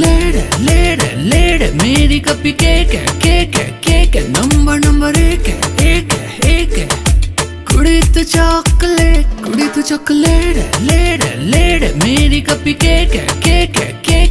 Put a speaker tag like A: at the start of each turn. A: லேட லேட லேட மேரி கப்பி கேக்க கேக்க கேக்க நம்ப நம்பர் ஏக்க ஏக்க ஏக்க குடித்து சாக்லேட் குடித்து சாக்லேட லேட லேட மேரி கப்பி கேக்க கேக்க கேக்க